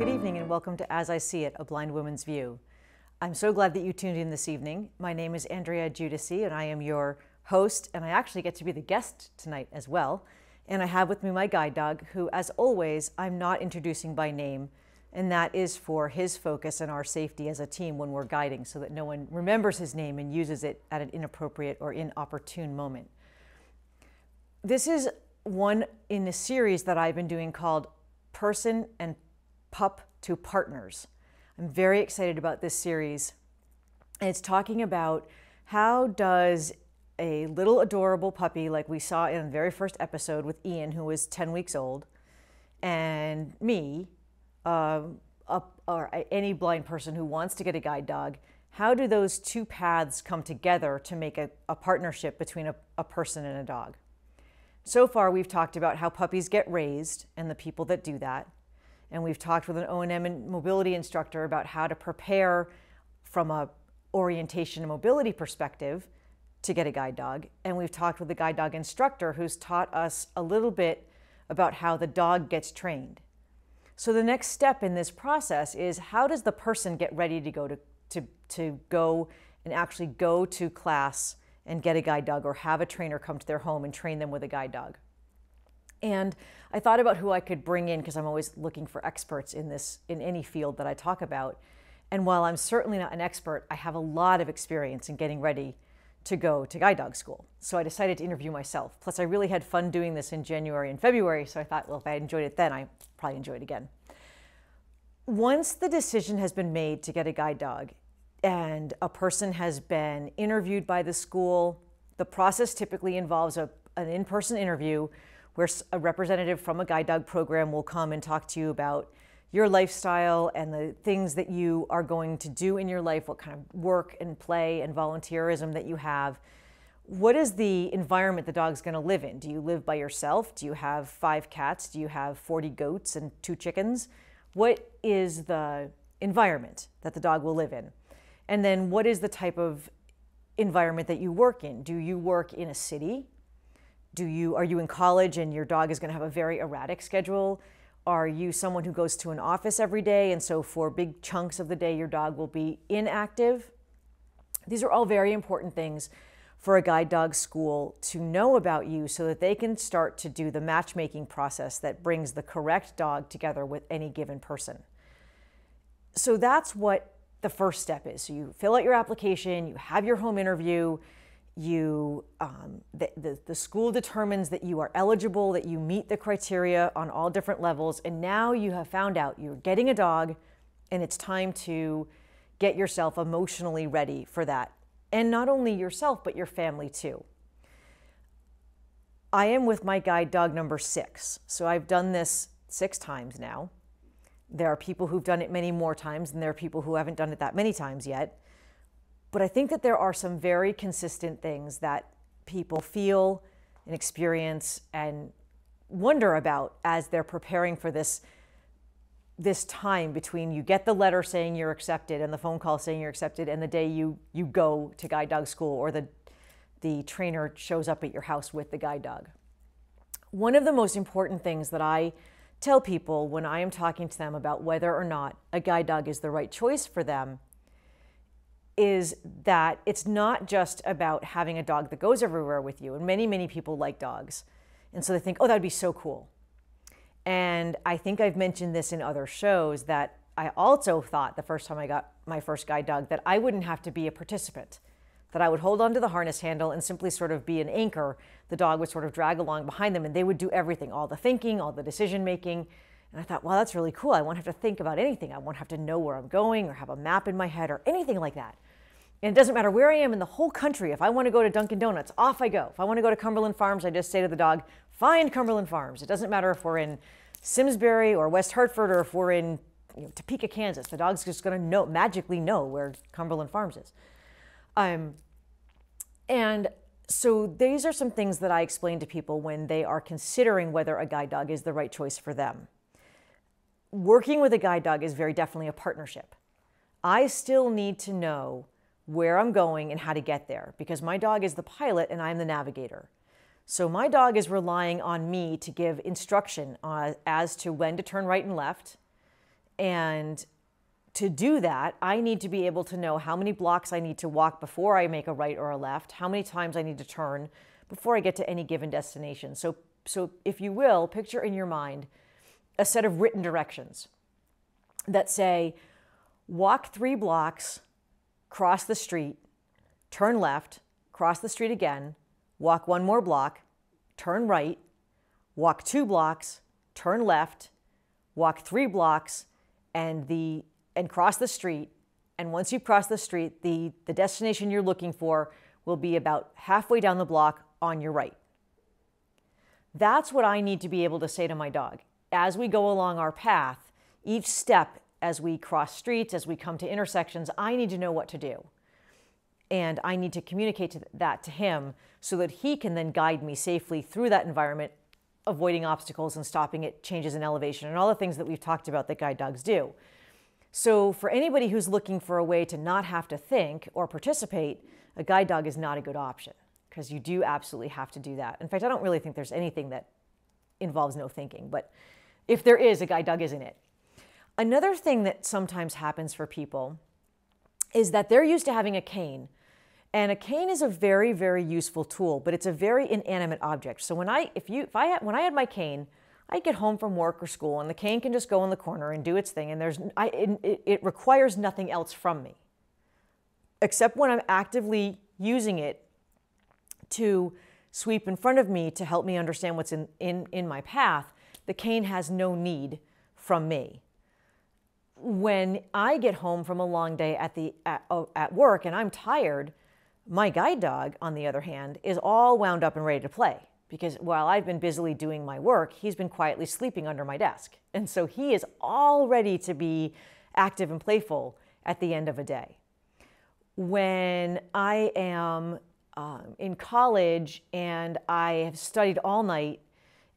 Good evening and welcome to As I See It, A Blind Woman's View. I'm so glad that you tuned in this evening. My name is Andrea Judici and I am your host, and I actually get to be the guest tonight as well. And I have with me my guide dog, who, as always, I'm not introducing by name, and that is for his focus and our safety as a team when we're guiding so that no one remembers his name and uses it at an inappropriate or inopportune moment. This is one in a series that I've been doing called Person and Pup to Partners. I'm very excited about this series. And it's talking about how does a little adorable puppy like we saw in the very first episode with Ian, who was 10 weeks old, and me, uh, or any blind person who wants to get a guide dog, how do those two paths come together to make a, a partnership between a, a person and a dog? So far, we've talked about how puppies get raised and the people that do that. And we've talked with an O&M mobility instructor about how to prepare from a orientation and mobility perspective to get a guide dog. And we've talked with a guide dog instructor who's taught us a little bit about how the dog gets trained. So the next step in this process is how does the person get ready to go to, to, to go and actually go to class and get a guide dog or have a trainer come to their home and train them with a guide dog. And I thought about who I could bring in because I'm always looking for experts in this in any field that I talk about. And while I'm certainly not an expert, I have a lot of experience in getting ready to go to guide dog school. So I decided to interview myself. Plus, I really had fun doing this in January and February. So I thought, well, if I enjoyed it then, I probably enjoy it again. Once the decision has been made to get a guide dog and a person has been interviewed by the school, the process typically involves a, an in person interview where a representative from a guide dog program will come and talk to you about your lifestyle and the things that you are going to do in your life, what kind of work and play and volunteerism that you have. What is the environment the dog's going to live in? Do you live by yourself? Do you have five cats? Do you have 40 goats and two chickens? What is the environment that the dog will live in? And then what is the type of environment that you work in? Do you work in a city? Do you are you in college and your dog is going to have a very erratic schedule? Are you someone who goes to an office every day and so for big chunks of the day your dog will be inactive? These are all very important things for a guide dog school to know about you so that they can start to do the matchmaking process that brings the correct dog together with any given person. So that's what the first step is. So you fill out your application, you have your home interview, you um, the, the, the, school determines that you are eligible that you meet the criteria on all different levels and now you have found out you're getting a dog and it's time to get yourself emotionally ready for that. And not only yourself but your family too. I am with my guide dog number six. So i've done this six times now. There are people who've done it many more times and there are people who haven't done it that many times yet but I think that there are some very consistent things that people feel and experience and wonder about as they're preparing for this this time between you get the letter saying you're accepted and the phone call saying you're accepted and the day you you go to guide dog school or the the trainer shows up at your house with the guide dog. One of the most important things that I tell people when I am talking to them about whether or not a guide dog is the right choice for them is that it's not just about having a dog that goes everywhere with you. And many, many people like dogs. And so they think, oh, that'd be so cool. And I think I've mentioned this in other shows that I also thought the first time I got my first guide dog that I wouldn't have to be a participant, that I would hold onto the harness handle and simply sort of be an anchor. The dog would sort of drag along behind them and they would do everything, all the thinking, all the decision making. And I thought, wow, that's really cool. I won't have to think about anything. I won't have to know where I'm going or have a map in my head or anything like that. And it doesn't matter where I am in the whole country. If I want to go to Dunkin' Donuts, off I go. If I want to go to Cumberland Farms, I just say to the dog, find Cumberland Farms. It doesn't matter if we're in Simsbury or West Hartford or if we're in you know, Topeka, Kansas. The dog's just going to know magically know where Cumberland Farms is. Um, and so these are some things that I explain to people when they are considering whether a guide dog is the right choice for them. Working with a guide dog is very definitely a partnership. I still need to know where I'm going and how to get there because my dog is the pilot and I'm the navigator. So my dog is relying on me to give instruction uh, as to when to turn right and left And to do that, I need to be able to know how many blocks I need to walk before I make a right or a left, how many times I need to turn before I get to any given destination. So, so if you will, picture in your mind a set of written directions that say, walk three blocks, cross the street, turn left, cross the street again, walk one more block, turn right, walk two blocks, turn left, walk three blocks, and the and cross the street. And once you cross the street, the, the destination you're looking for will be about halfway down the block on your right. That's what I need to be able to say to my dog. As we go along our path, each step as we cross streets, as we come to intersections, I need to know what to do. And I need to communicate to that to him so that he can then guide me safely through that environment, avoiding obstacles and stopping at changes in elevation and all the things that we've talked about that guide dogs do. So, for anybody who's looking for a way to not have to think or participate, a guide dog is not a good option because you do absolutely have to do that. In fact, I don't really think there's anything that involves no thinking, but if there is, a guide dog isn't it. Another thing that sometimes happens for people is that they're used to having a cane. And a cane is a very, very useful tool, but it's a very inanimate object. So when I, if you, if I, had, when I had my cane, I get home from work or school, and the cane can just go in the corner and do its thing, and there's I, it, it requires nothing else from me, except when I'm actively using it to sweep in front of me to help me understand what's in, in, in my path. The cane has no need from me. When I get home from a long day at, the, at, oh, at work and I'm tired, my guide dog, on the other hand, is all wound up and ready to play because while I've been busily doing my work, he's been quietly sleeping under my desk. And so he is all ready to be active and playful at the end of a day. When I am um, in college and I have studied all night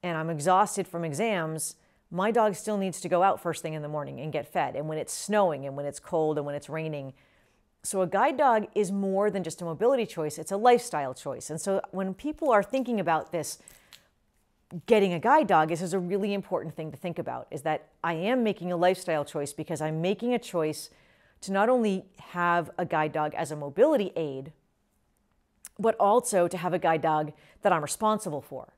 and I'm exhausted from exams, my dog still needs to go out first thing in the morning and get fed. And when it's snowing and when it's cold and when it's raining, so, a guide dog is more than just a mobility choice, it's a lifestyle choice. And so, when people are thinking about this, getting a guide dog, this is a really important thing to think about is that I am making a lifestyle choice because I'm making a choice to not only have a guide dog as a mobility aid, but also to have a guide dog that I'm responsible for.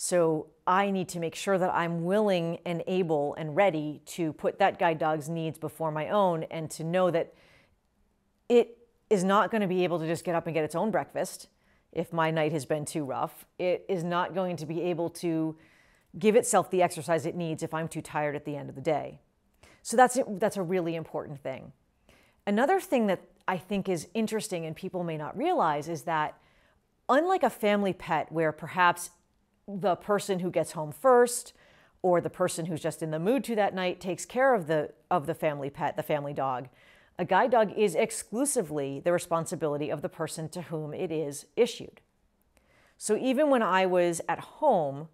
So I need to make sure that I'm willing and able and ready to put that guide dog's needs before my own and to know that it is not going to be able to just get up and get its own breakfast if my night has been too rough. It is not going to be able to give itself the exercise it needs if I'm too tired at the end of the day. So that's that's a really important thing. Another thing that I think is interesting and people may not realize is that unlike a family pet where perhaps the person who gets home first or the person who's just in the mood to that night takes care of the of the family pet, the family dog, a guide dog is exclusively the responsibility of the person to whom it is issued. So even when I was at home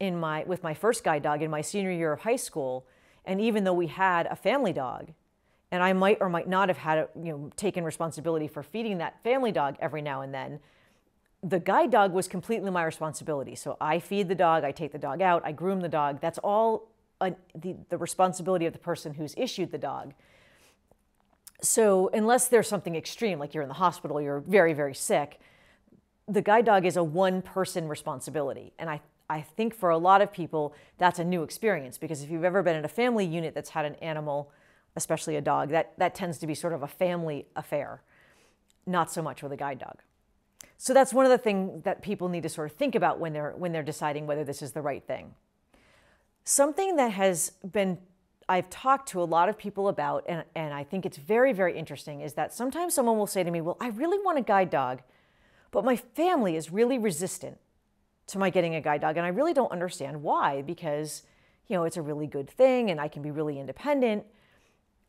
in my, with my first guide dog in my senior year of high school, and even though we had a family dog, and I might or might not have had you know taken responsibility for feeding that family dog every now and then, the guide dog was completely my responsibility. So I feed the dog, I take the dog out, I groom the dog. That's all a, the, the responsibility of the person who's issued the dog. So, unless there's something extreme, like you're in the hospital, you're very, very sick, the guide dog is a one person responsibility. And I, I think for a lot of people, that's a new experience because if you've ever been in a family unit that's had an animal, especially a dog, that, that tends to be sort of a family affair, not so much with a guide dog. So that's one of the things that people need to sort of think about when they're when they're deciding whether this is the right thing. Something that has been I've talked to a lot of people about, and, and I think it's very, very interesting, is that sometimes someone will say to me, Well, I really want a guide dog, but my family is really resistant to my getting a guide dog. And I really don't understand why, because, you know, it's a really good thing and I can be really independent.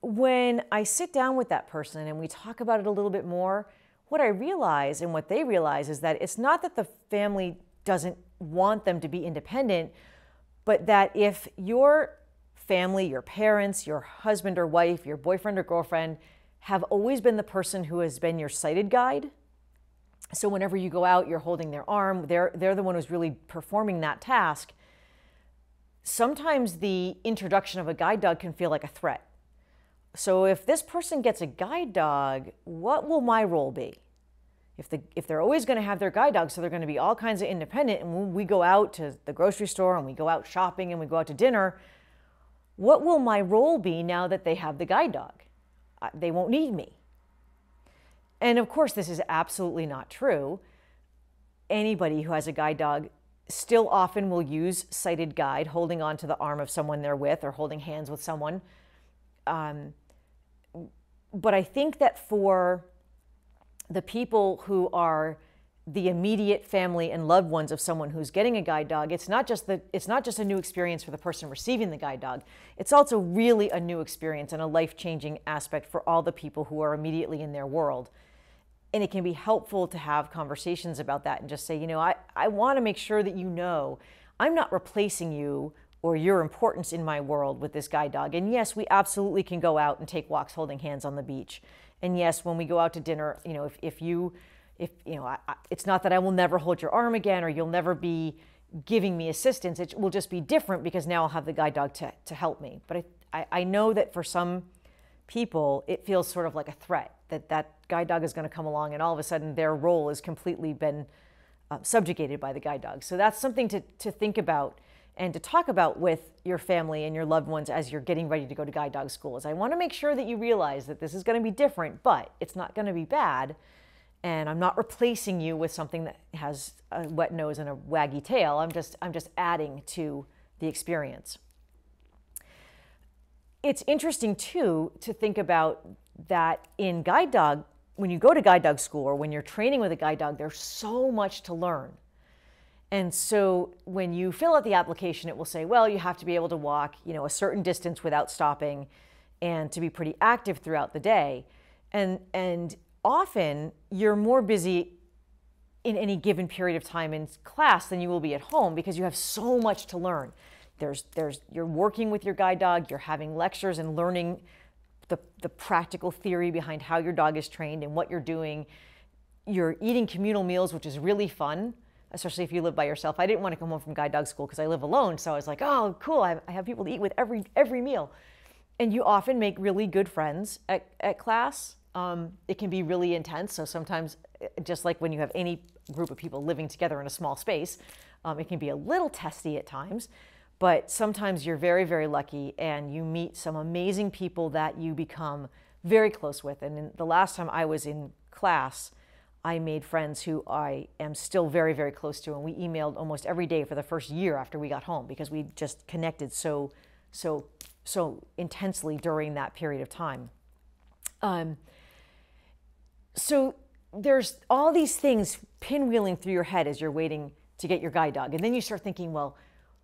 When I sit down with that person and we talk about it a little bit more, what I realize and what they realize is that it's not that the family doesn't want them to be independent, but that if you're family, your parents, your husband or wife, your boyfriend or girlfriend have always been the person who has been your sighted guide. So whenever you go out, you're holding their arm, they're, they're the one who's really performing that task. sometimes the introduction of a guide dog can feel like a threat. So if this person gets a guide dog, what will my role be? If, the, if they're always going to have their guide dog, so they're going to be all kinds of independent, and when we go out to the grocery store and we go out shopping and we go out to dinner, what will my role be now that they have the guide dog? They won't need me. And of course, this is absolutely not true. Anybody who has a guide dog still often will use sighted guide, holding on to the arm of someone they're with or holding hands with someone. Um, but I think that for the people who are the immediate family and loved ones of someone who's getting a guide dog, it's not just the it's not just a new experience for the person receiving the guide dog. It's also really a new experience and a life-changing aspect for all the people who are immediately in their world. And it can be helpful to have conversations about that and just say, you know, I, I want to make sure that you know I'm not replacing you or your importance in my world with this guide dog. And yes, we absolutely can go out and take walks holding hands on the beach. And yes, when we go out to dinner, you know, if, if you if you know, I, I, it's not that I will never hold your arm again or you'll never be giving me assistance. It will just be different because now I'll have the guide dog to, to help me. But I, I, I know that for some people, it feels sort of like a threat that that guide dog is going to come along and all of a sudden their role has completely been uh, subjugated by the guide dog. So that's something to, to think about and to talk about with your family and your loved ones as you're getting ready to go to guide dog school is I want to make sure that you realize that this is going to be different, but it's not going to be bad and I'm not replacing you with something that has a wet nose and a waggy tail. I'm just I'm just adding to the experience. It's interesting too to think about that in guide dog when you go to guide dog school or when you're training with a guide dog there's so much to learn. And so when you fill out the application it will say, well, you have to be able to walk, you know, a certain distance without stopping and to be pretty active throughout the day. And and often you're more busy in any given period of time in class than you will be at home because you have so much to learn. There's, there's, you're working with your guide dog, you're having lectures and learning the, the practical theory behind how your dog is trained and what you're doing. You're eating communal meals, which is really fun, especially if you live by yourself. I didn't want to come home from guide dog school because I live alone. So I was like, oh, cool, I have people to eat with every, every meal. And you often make really good friends at, at class um, it can be really intense. So sometimes, eh, just like when you have any group of people living together in a small space, um, it can be a little testy at times. But sometimes you're very, very lucky and you meet some amazing people that you become very close with. And the last time I was in class, I made friends who I am still very, very close to. And we emailed almost every day for the first year after we got home because we just connected so, so, so intensely during that period of time. Um, so there's all these things pinwheeling through your head as you're waiting to get your guide dog. And then you start thinking, well,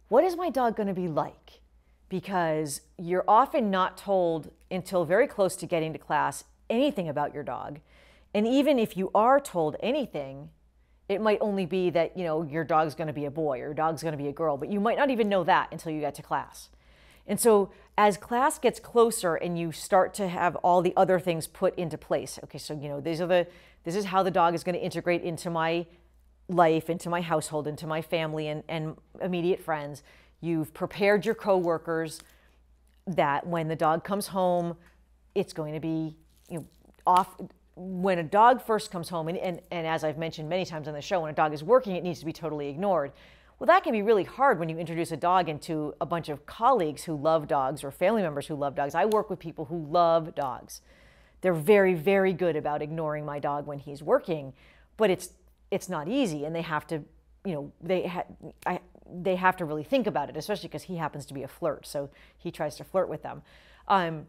what is my dog going to be like? Because you're often not told until very close to getting to class anything about your dog. And even if you are told anything, it might only be that, you know, your dog's going to be a boy or your dog's going to be a girl, but you might not even know that until you get to class. And so as class gets closer and you start to have all the other things put into place, okay, so you know, these are the this is how the dog is going to integrate into my life, into my household, into my family and, and immediate friends. You've prepared your coworkers that when the dog comes home, it's going to be you know, off when a dog first comes home, and, and, and as I've mentioned many times on the show, when a dog is working, it needs to be totally ignored. Well, that can be really hard when you introduce a dog into a bunch of colleagues who love dogs or family members who love dogs. I work with people who love dogs. They're very, very good about ignoring my dog when he's working, but it's it's not easy, and they have to, you know, they ha- I, they have to really think about it, especially because he happens to be a flirt, so he tries to flirt with them. Um,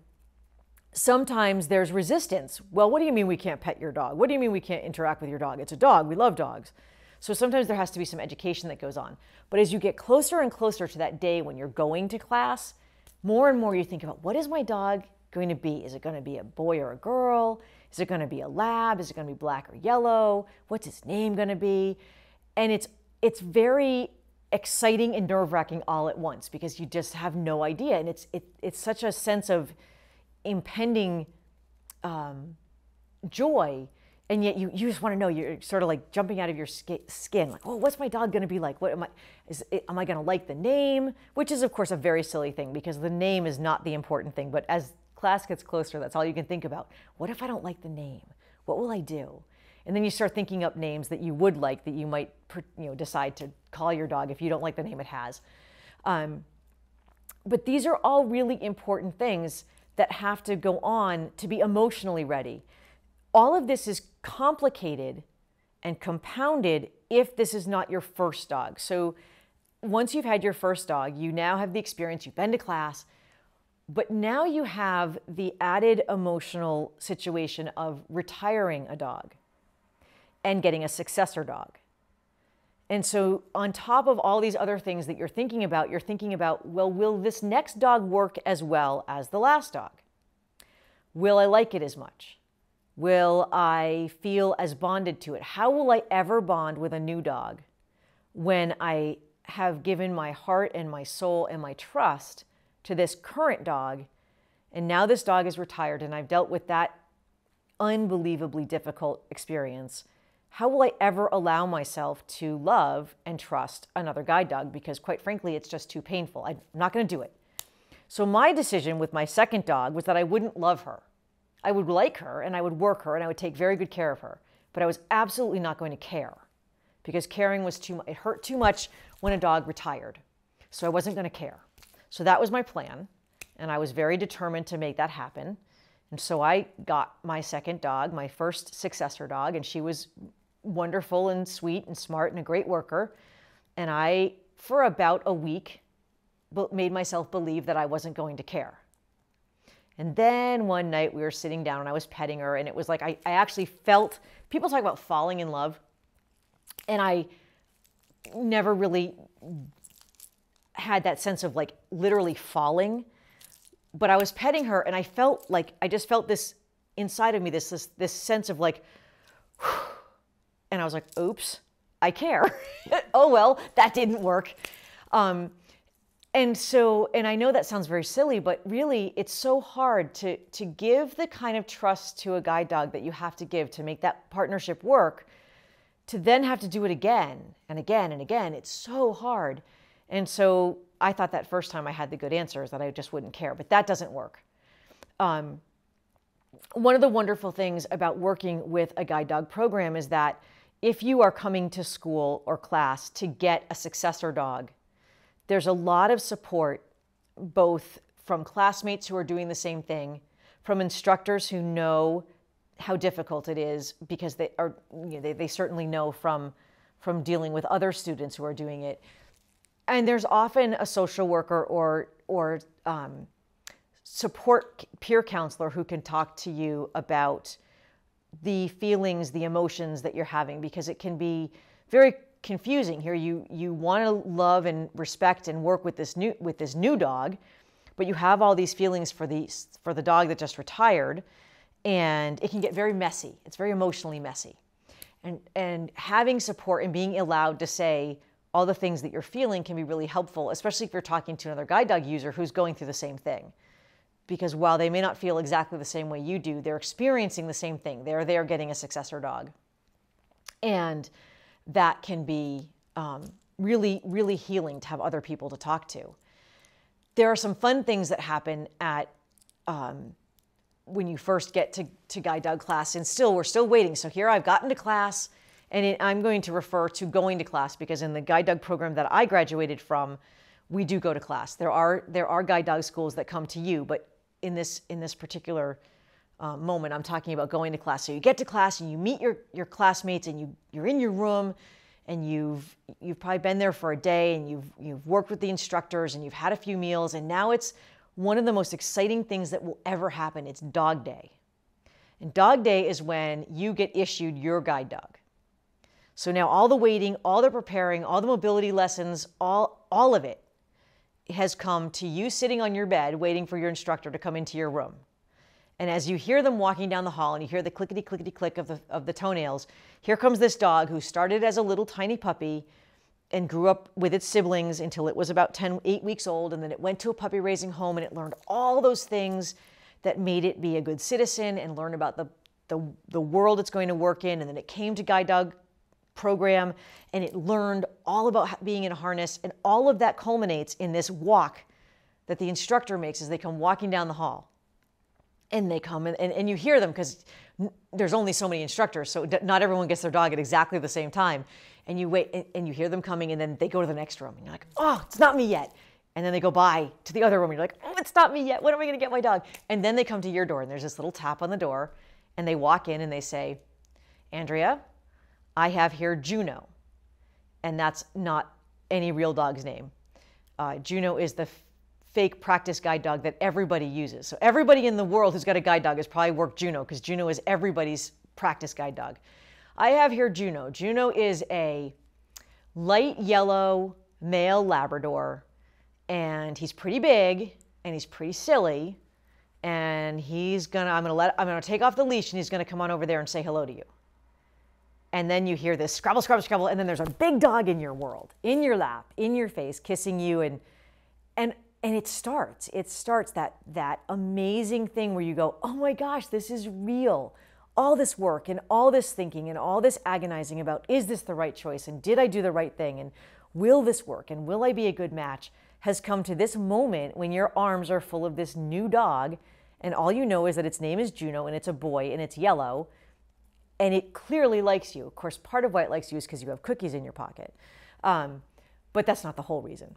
sometimes there's resistance. Well, what do you mean we can't pet your dog? What do you mean we can't interact with your dog? It's a dog. We love dogs. So sometimes there has to be some education that goes on. But as you get closer and closer to that day when you're going to class, more and more you think about what is my dog going to be? Is it going to be a boy or a girl? Is it going to be a lab? Is it going to be black or yellow? What's his name going to be? And it's it's very exciting and nerve-wracking all at once because you just have no idea and it's it, it's such a sense of impending um, joy and yet you, you just want to know you're sort of like jumping out of your skin like oh what's my dog going to be like? What am i is it, am i going to like the name? Which is of course a very silly thing because the name is not the important thing but as class gets closer that's all you can think about. What if i don't like the name? What will i do? And then you start thinking up names that you would like that you might you know decide to call your dog if you don't like the name it has. Um, but these are all really important things that have to go on to be emotionally ready all of this is complicated and compounded if this is not your first dog. So once you've had your first dog, you now have the experience, you've been to class, but now you have the added emotional situation of retiring a dog and getting a successor dog. And so, on top of all these other things that you're thinking about, you're thinking about, well, will this next dog work as well as the last dog? Will I like it as much? Will I feel as bonded to it? How will I ever bond with a new dog when I have given my heart and my soul and my trust to this current dog? And now this dog is retired and I've dealt with that unbelievably difficult experience. How will I ever allow myself to love and trust another guide dog? Because quite frankly, it's just too painful. I'm not going to do it. So, my decision with my second dog was that I wouldn't love her. I would like her and I would work her and I would take very good care of her, but I was absolutely not going to care because caring was too much. It hurt too much when a dog retired. So I wasn't going to care. So that was my plan. And I was very determined to make that happen. And so I got my second dog, my first successor dog, and she was wonderful and sweet and smart and a great worker. And I, for about a week, made myself believe that I wasn't going to care. And then one night we were sitting down and I was petting her, and it was like I, I actually felt people talk about falling in love, and I never really had that sense of like literally falling. But I was petting her, and I felt like I just felt this inside of me this this, this sense of like, and I was like, oops, I care. oh well, that didn't work. Um, and so and i know that sounds very silly but really it's so hard to to give the kind of trust to a guide dog that you have to give to make that partnership work to then have to do it again and again and again it's so hard and so i thought that first time i had the good answers that i just wouldn't care but that doesn't work um, one of the wonderful things about working with a guide dog program is that if you are coming to school or class to get a successor dog there's a lot of support, both from classmates who are doing the same thing, from instructors who know how difficult it is because they are you know, they, they certainly know from from dealing with other students who are doing it. And there's often a social worker or or um, support peer counselor who can talk to you about the feelings the emotions that you're having because it can be very confusing here. You you want to love and respect and work with this new with this new dog, but you have all these feelings for the for the dog that just retired, and it can get very messy. It's very emotionally messy, and and having support and being allowed to say all the things that you're feeling can be really helpful, especially if you're talking to another guide dog user who's going through the same thing. Because while they may not feel exactly the same way you do, they're experiencing the same thing. They're there getting a successor dog. And that can be um, really, really healing to have other people to talk to. There are some fun things that happen at um, when you first get to, to Guide Dog class, and still, we're still waiting. So here I've gotten to class, and it, I'm going to refer to going to class because in the Guide Dog program that I graduated from, we do go to class. There are there are guide dog schools that come to you, but in this in this particular uh, moment. I'm talking about going to class. So you get to class and you meet your, your classmates and you, you're in your room and you've, you've probably been there for a day and you've, you've worked with the instructors and you've had a few meals and now it's one of the most exciting things that will ever happen. It's dog day. And dog day is when you get issued your guide dog. So now all the waiting, all the preparing, all the mobility lessons, all, all of it has come to you sitting on your bed waiting for your instructor to come into your room. And as you hear them walking down the hall and you hear the clickety clickety click of the, of the toenails, here comes this dog who started as a little tiny puppy and grew up with its siblings until it was about 10, 8 weeks old. And then it went to a puppy raising home and it learned all those things that made it be a good citizen and learn about the, the, the world it's going to work in. And then it came to guide dog program and it learned all about being in a harness. And all of that culminates in this walk that the instructor makes as they come walking down the hall. And they come and, and, and you hear them because there's only so many instructors, so not everyone gets their dog at exactly the same time. And you wait and, and you hear them coming, and then they go to the next room, and you're like, oh, it's not me yet. And then they go by to the other room, and you're like, oh, it's not me yet. When am I going to get my dog? And then they come to your door, and there's this little tap on the door, and they walk in and they say, Andrea, I have here Juno. And that's not any real dog's name. Uh, Juno is the fake practice guide dog that everybody uses. So everybody in the world who's got a guide dog has probably worked Juno because Juno is everybody's practice guide dog. I have here Juno. Juno is a light yellow male Labrador, and he's pretty big and he's pretty silly. And he's gonna, I'm gonna let, I'm gonna take off the leash and he's gonna come on over there and say hello to you. And then you hear this scrabble, scrabble, scrabble, and then there's a big dog in your world, in your lap, in your face, kissing you, and and and it starts. It starts that that amazing thing where you go oh my gosh this is real. All this work and all this thinking and all this agonizing about is this the right choice? And did i do the right thing? And will this work? And will i be a good match? has come to this moment when your arms are full of this new dog and all you know is that its name is juno and it's a boy and it's yellow and it clearly likes you of course part of why it likes you is because you have cookies in your pocket um, but that's not the whole reason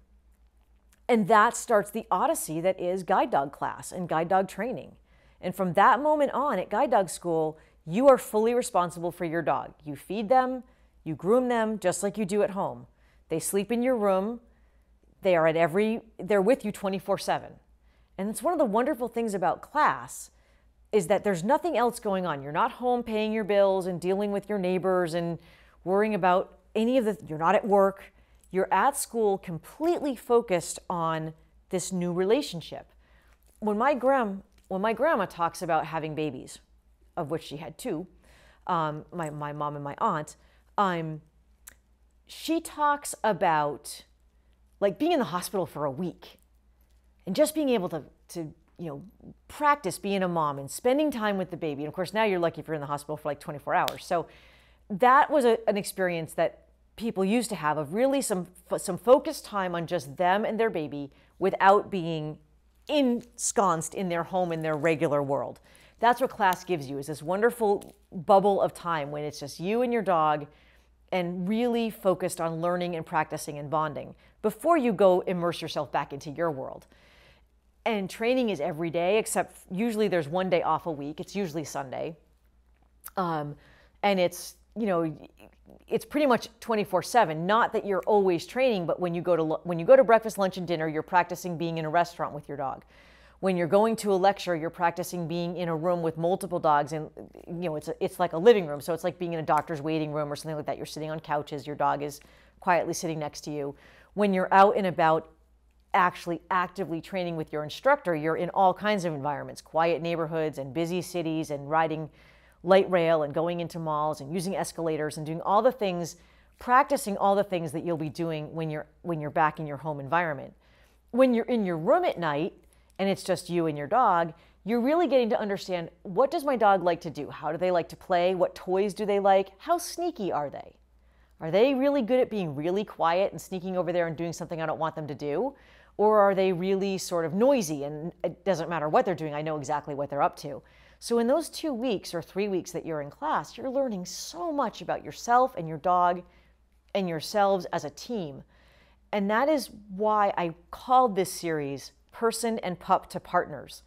and that starts the odyssey that is guide dog class and guide dog training. And from that moment on at guide dog school, you are fully responsible for your dog. You feed them, you groom them just like you do at home. They sleep in your room. They are at every they're with you 24/7. And it's one of the wonderful things about class is that there's nothing else going on. You're not home paying your bills and dealing with your neighbors and worrying about any of the you're not at work you're at school completely focused on this new relationship. When my gram when my grandma talks about having babies, of which she had two, um, my, my mom and my aunt, um, she talks about like being in the hospital for a week and just being able to, to you know practice being a mom and spending time with the baby and of course now you're lucky if you're in the hospital for like 24 hours so that was a, an experience that people used to have of really some some focused time on just them and their baby without being ensconced in their home in their regular world. That's what class gives you is this wonderful bubble of time when it's just you and your dog and really focused on learning and practicing and bonding before you go immerse yourself back into your world. And training is every day, except usually there's one day off a week. It's usually Sunday. Um, and it's, you know, it's pretty much 24/7 not that you're always training but when you go to when you go to breakfast lunch and dinner you're practicing being in a restaurant with your dog. When you're going to a lecture you're practicing being in a room with multiple dogs and you know it's a, it's like a living room. So it's like being in a doctor's waiting room or something like that. You're sitting on couches. Your dog is quietly sitting next to you. When you're out and about actually actively training with your instructor you're in all kinds of environments quiet neighborhoods and busy cities and riding light rail and going into malls and using escalators and doing all the things practicing all the things that you'll be doing when you're when you're back in your home environment. When you're in your room at night and it's just you and your dog you're really getting to understand what does my dog like to do? How do they like to play? What toys do they like? How sneaky are they? Are they really good at being really quiet and sneaking over there and doing something i don't want them to do or are they really sort of noisy and it doesn't matter what they're doing i know exactly what they're up to so, in those two weeks or three weeks that you're in class, you're learning so much about yourself and your dog and yourselves as a team. And that is why I called this series Person and Pup to Partners,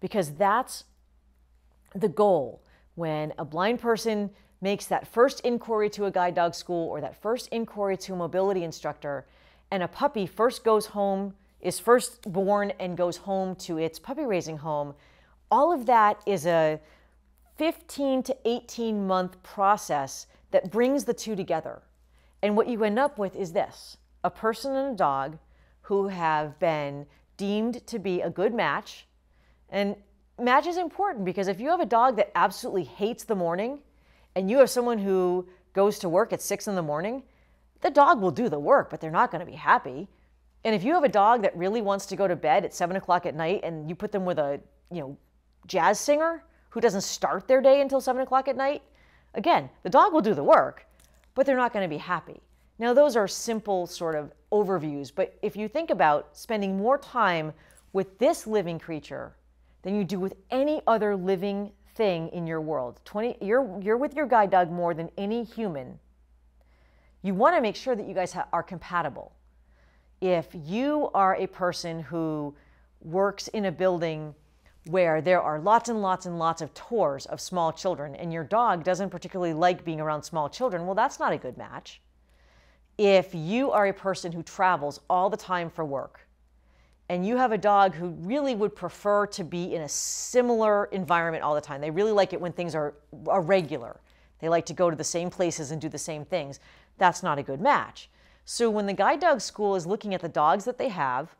because that's the goal. When a blind person makes that first inquiry to a guide dog school or that first inquiry to a mobility instructor, and a puppy first goes home, is first born and goes home to its puppy raising home all of that is a 15 to 18 month process that brings the two together. And what you end up with is this a person and a dog who have been deemed to be a good match. And match is important because if you have a dog that absolutely hates the morning and you have someone who goes to work at six in the morning, the dog will do the work, but they're not going to be happy. And if you have a dog that really wants to go to bed at seven o'clock at night and you put them with a, you know, jazz singer, who doesn't start their day until seven o'clock at night, again, the dog will do the work, but they're not going to be happy. Now, those are simple sort of overviews, but if you think about spending more time with this living creature than you do with any other living thing in your world, 20, you're, you're with your guide dog more than any human, you want to make sure that you guys are compatible. If you are a person who works in a building where there are lots and lots and lots of tours of small children and your dog doesn't particularly like being around small children, well, that's not a good match if you are a person who travels all the time for work and you have a dog who really would prefer to be in a similar environment all the time, they really like it when things are, are regular. They like to go to the same places and do the same things. That's not a good match. So when the guide dog school is looking at the dogs that they have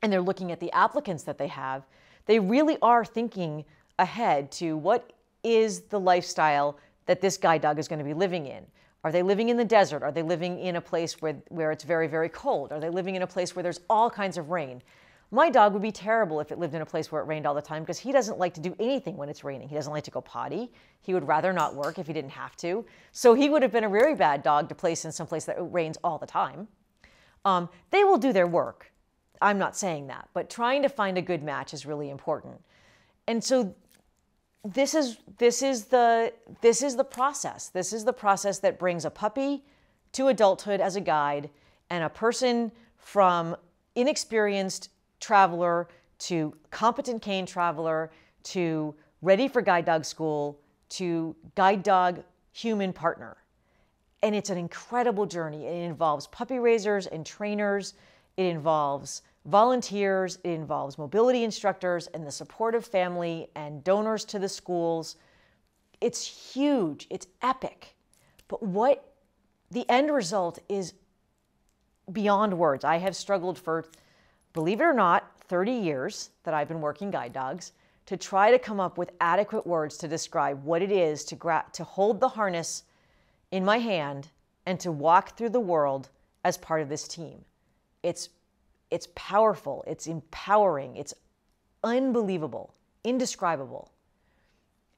and they're looking at the applicants that they have, they really are thinking ahead to what is the lifestyle that this guide dog is going to be living in. Are they living in the desert? Are they living in a place where, where it's very, very cold? Are they living in a place where there's all kinds of rain? My dog would be terrible if it lived in a place where it rained all the time because he doesn't like to do anything when it's raining. He doesn't like to go potty. He would rather not work if he didn't have to. So he would have been a very bad dog to place in some place that rains all the time. Um, they will do their work. I'm not saying that, but trying to find a good match is really important. And so this is this is the this is the process. This is the process that brings a puppy to adulthood as a guide and a person from inexperienced traveler to competent cane traveler to ready for guide dog school to guide dog human partner. And it's an incredible journey. It involves puppy raisers and trainers. It involves volunteers, it involves mobility instructors and the supportive family and donors to the schools. It's huge, it's epic. But what the end result is beyond words. I have struggled for, believe it or not, 30 years that I've been working guide dogs to try to come up with adequate words to describe what it is to, gra- to hold the harness in my hand and to walk through the world as part of this team. It's it's powerful, it's empowering, it's unbelievable, indescribable.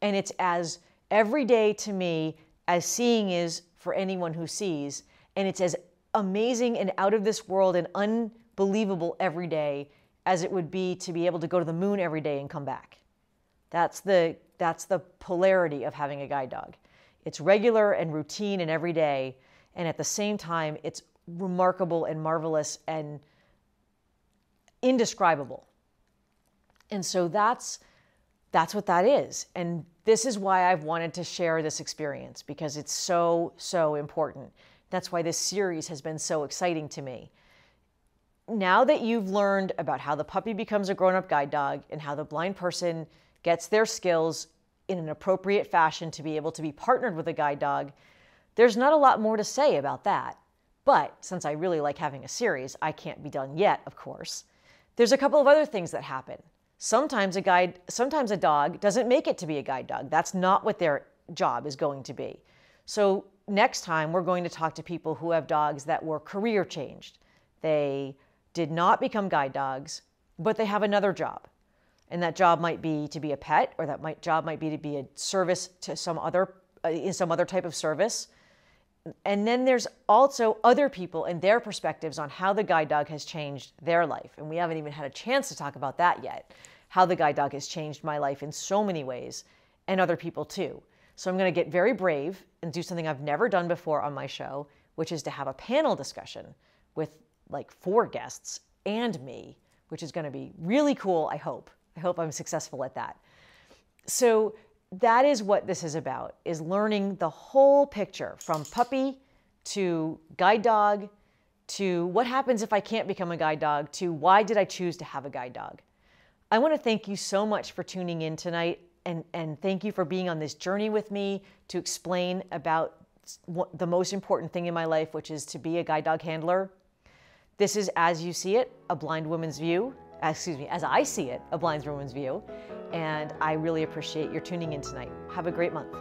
And it's as everyday to me as seeing is for anyone who sees. And it's as amazing and out of this world and unbelievable every day as it would be to be able to go to the moon every day and come back. That's the, that's the polarity of having a guide dog. It's regular and routine and every day. And at the same time, it's remarkable and marvelous and indescribable. And so that's that's what that is. And this is why I've wanted to share this experience because it's so so important. That's why this series has been so exciting to me. Now that you've learned about how the puppy becomes a grown-up guide dog and how the blind person gets their skills in an appropriate fashion to be able to be partnered with a guide dog, there's not a lot more to say about that. But since I really like having a series, I can't be done yet, of course. There's a couple of other things that happen. Sometimes a guide, sometimes a dog doesn't make it to be a guide dog. That's not what their job is going to be. So next time we're going to talk to people who have dogs that were career changed. They did not become guide dogs, but they have another job. And that job might be to be a pet, or that might, job might be to be a service to some other, uh, in some other type of service and then there's also other people and their perspectives on how the guide dog has changed their life. And we haven't even had a chance to talk about that yet. How the guide dog has changed my life in so many ways, and other people too. So I'm going to get very brave and do something I've never done before on my show, which is to have a panel discussion with like four guests and me, which is going to be really cool, I hope. I hope I'm successful at that. So that is what this is about is learning the whole picture from puppy to guide dog to what happens if I can't become a guide dog to why did I choose to have a guide dog. I want to thank you so much for tuning in tonight and, and thank you for being on this journey with me to explain about the most important thing in my life, which is to be a guide dog handler. This is As You See It, a blind woman's view uh, excuse me, as I see it, a blind woman's view. And I really appreciate your tuning in tonight. Have a great month.